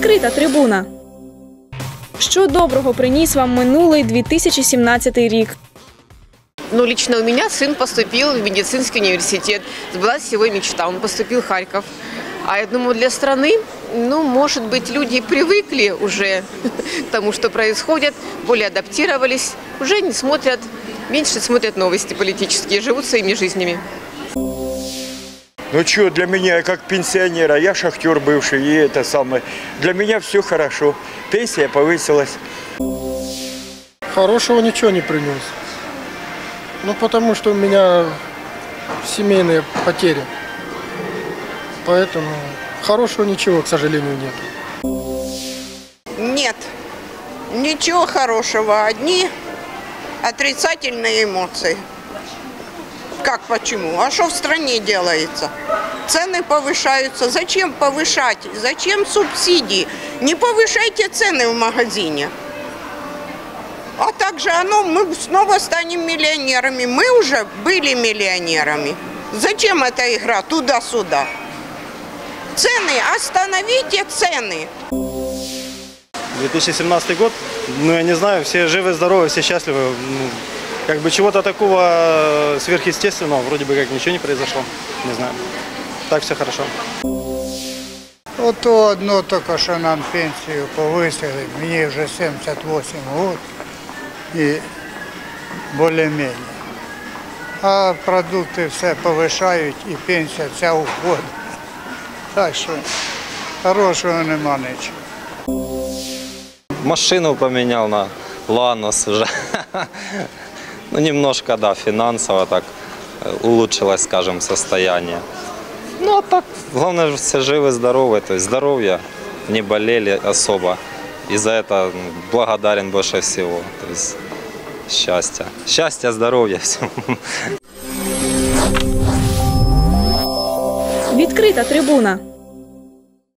Відкрита трибуна. Що доброго приніс вам минулий 2017 рік? Ну, лично у меня сын поступил в медицинский университет. Сбылась его мечта, он поступил в Харьков. А я думаю, для страны, ну, может быть, люди привыкли уже к тому, что происходит, более адаптировались, уже не смотрят, меньше смотрят новости политические, живут своими жизнями. Ну что, для меня, как пенсионера, я шахтер бывший, и это самое. Для меня все хорошо. Пенсия повысилась. Хорошего ничего не принес. Ну, потому что у меня семейные потери. Поэтому хорошего ничего, к сожалению, нет. Нет, ничего хорошего. Одни отрицательные эмоции. Как почему? А что в стране делается? Цены повышаются. Зачем повышать? Зачем субсидии? Не повышайте цены в магазине. А также оно, мы снова станем миллионерами. Мы уже были миллионерами. Зачем эта игра туда-сюда? Цены, остановите цены. 2017 год, ну я не знаю, все живы, здоровы, все счастливы. Ну, как бы чего-то такого сверхъестественного вроде бы как ничего не произошло. Не знаю. Так все хорошо. Ото одно тільки, що нам пенсію повисили, мені вже 78 років і більш-менш. А продукти все повишають і пенсія ця уходить. Так що хорошого нема нічого. Машину поменял на Ланос уже. Ну, немножко, да, финансово так э, улучшилось, скажем, состояние. Ну, а так, главное, все живы, здоровы, то есть здоровье, не болели особо. И за это благодарен больше всего. То есть счастья. Счастья, здоровья всем. Відкрита трибуна.